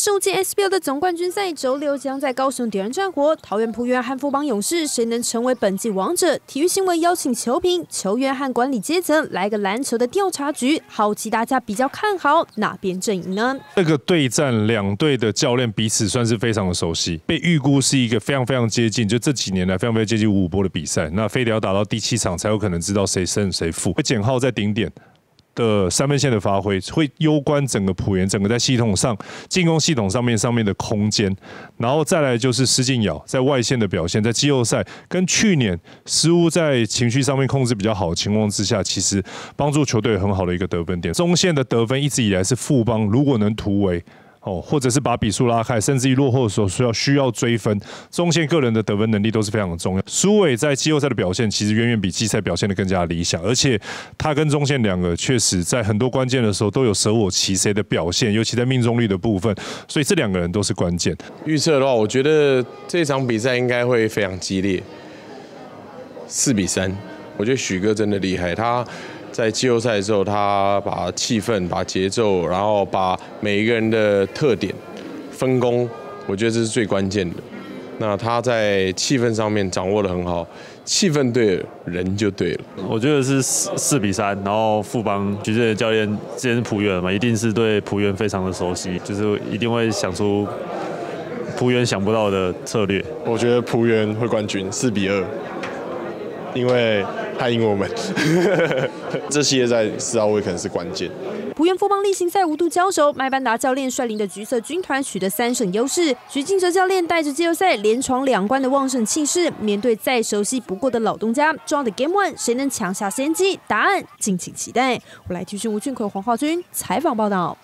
十五届 SBL 的总冠军赛周六将在高雄敌人战火，桃园璞园和富邦勇士，谁能成为本季王者？体育新闻邀请球评、球员和管理阶层来个篮球的调查局，好奇大家比较看好哪边阵营呢？这个对战两队的教练彼此算是非常的熟悉，被预估是一个非常非常接近，就这几年来非常非常接近五五波的比赛。那非得要打到第七场才有可能知道谁胜谁负。简浩在顶点。的三分线的发挥会攸关整个浦原整个在系统上进攻系统上面上面的空间，然后再来就是施晋尧在外线的表现，在季后赛跟去年失误在情绪上面控制比较好的情况之下，其实帮助球队很好的一个得分点。中线的得分一直以来是副帮，如果能突围。哦，或者是把比数拉开，甚至于落后的时候需要需要追分，中线个人的得分能力都是非常的重要。苏伟在季后赛的表现其实远远比季赛表现的更加理想，而且他跟中线两个确实在很多关键的时候都有舍我其谁的表现，尤其在命中率的部分，所以这两个人都是关键。预测的话，我觉得这场比赛应该会非常激烈，四比三。我觉得许哥真的厉害，他。在季后赛的时候，他把气氛、把节奏，然后把每一个人的特点分工，我觉得这是最关键的。那他在气氛上面掌握的很好，气氛对了，人就对了。我觉得是四四比三，然后富邦局队的教练之前是浦原嘛，一定是对浦原非常的熟悉，就是一定会想出浦原想不到的策略。我觉得浦原会冠军，四比二，因为。他赢我们，这系列赛四号位可能是关键。不愿富邦例行赛无度交手，麦班达教练率领的橘色军团取得三胜优势。徐敬哲教练带着季后赛连闯两关的旺盛气势，面对再熟悉不过的老东家，重要的 Game One 谁能抢下先机？答案敬请期待。我来提讯吴俊奎、黄浩军采访报道。